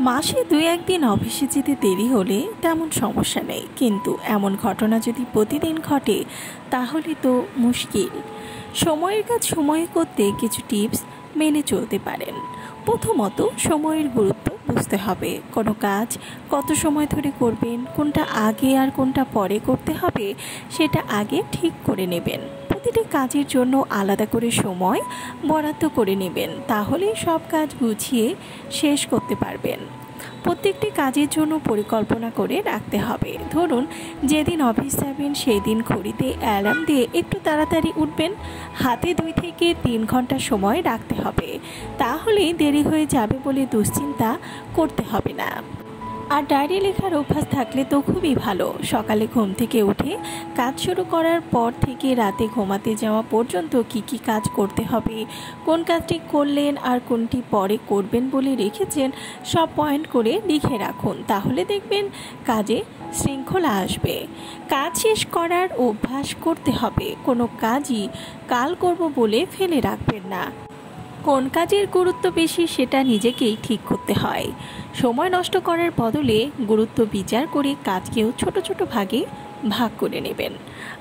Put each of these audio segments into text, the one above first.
মাসে দু একদিন অফিসে যেতে দেরি হলে তেমন সমস্যা নেই। কিন্তু এমন ঘটনা যদি প্রতিদিন ঘটে, তাহলে তো মুশকিল। সময়ের কাজ সময়ে করতে কিছু টিপস মেনে চলতে পারেন। প্রথমত, সময়ের গুরুত্ব বুঝতে হবে। কোনো কাজ কত সময় ধরে করবেন, কোনটা আগে আর কোনটা পরে করতে হবে, সেটা আগে ঠিক করে নেবেন। প্রতিটি কাজের জন্য আলাদা করে সময় বরাদ্দ করে নেবেন তাহলে সব কাজ গুছিয়ে শেষ করতে পারবেন। প্রত্যেকটি কাজের জন্য পরিকল্পনা করে রাখতে হবে। ধরুন, যেদিন অফিস যাবেন সেই দিন ঘড়িতে অ্যালার্ম দিয়ে একটু তাড়াতাড়ি উঠবেন। হাতে দুই থেকে তিন ঘণ্টা সময় রাখতে হবে। তাহলেই দেরি হয়ে যাবে বলে দুশ্চিন্তা করতে হবে না। আর ডায়েরি লেখার অভ্যাস থাকলে তো খুবই ভালো। সকালে ঘুম থেকে উঠে কাজ শুরু করার পর থেকে রাতে ঘুমাতে যাওয়া পর্যন্ত কি কি কাজ করতে হবে, কোন কাজটি করলেন আর কোনটি পরে করবেন বলে রেখেছেন সব পয়েন্ট করে লিখে রাখুন। তাহলে দেখবেন কাজে শৃঙ্খলা আসবে। কাজ শেষ করার অভ্যাস করতে হবে। কোনো কাজই কাল করব বলে ফেলে রাখবেন না। কোন কাজের গুরুত্ব বেশি সেটা নিজেকেই ঠিক করতে হয়। সময় নষ্ট করার বদলে গুরুত্ব বিচার করে কাজকেও ছোট ছোট ভাগে ভাগ করে নেবেন।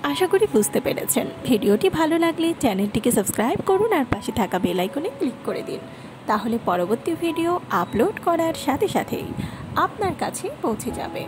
আশা করি বুঝতে পেরেছেন। ভিডিওটি ভালো লাগলে চ্যানেলটিকে সাবস্ক্রাইব করুন আর পাশে থাকা বেলাইকনে ক্লিক করে দিন। তাহলে পরবর্তী ভিডিও আপলোড করার সাথে সাথেই আপনার কাছে পৌঁছে যাবে।